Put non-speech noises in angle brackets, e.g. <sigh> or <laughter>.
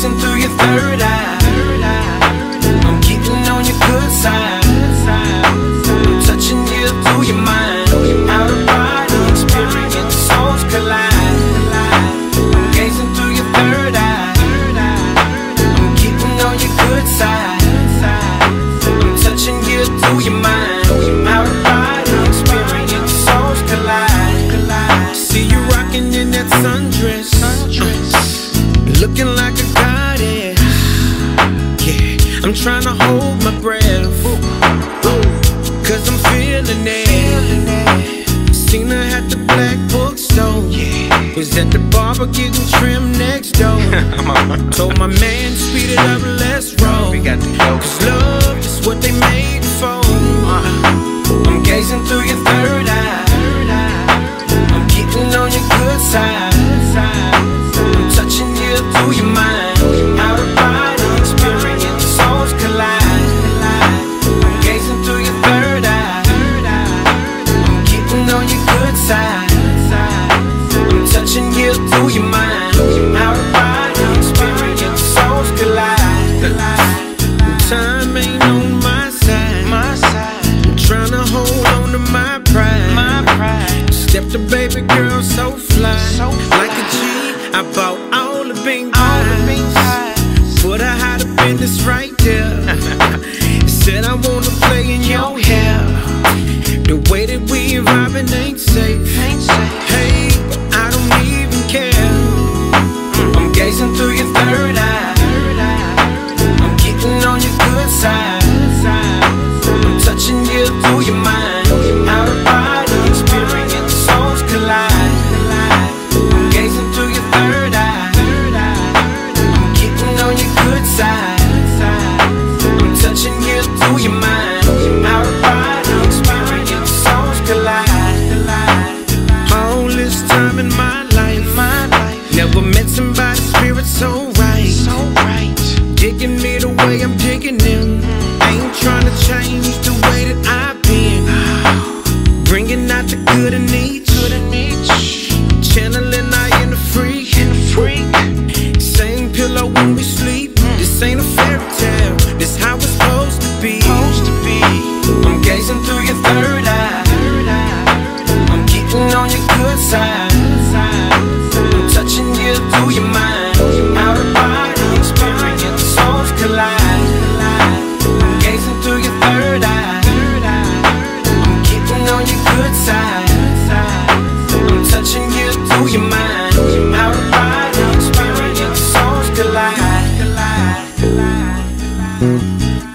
gazing through your third eye. I'm trying to hold my breath. Cause I'm feeling it. Seen her at the black bookstore. Was at the barber getting trimmed next door. <laughs> Told my man, speed it up, let's roll. We got the dope. You through your mind. Out of body experience, souls collide. Time ain't on my side. My side. I'm trying to hold on to my pride. My pride. Step the baby girl so fly. So Like a G, I bought ain't a fairy tale. This how it's supposed to be. Supposed to be. I'm gazing through your third eye. I'm keeping on your good side. I'm touching you through your mind. Of body experience, souls collide. I'm gazing through your third eye. I'm keeping on your good side. I'm touching you through your mind. Música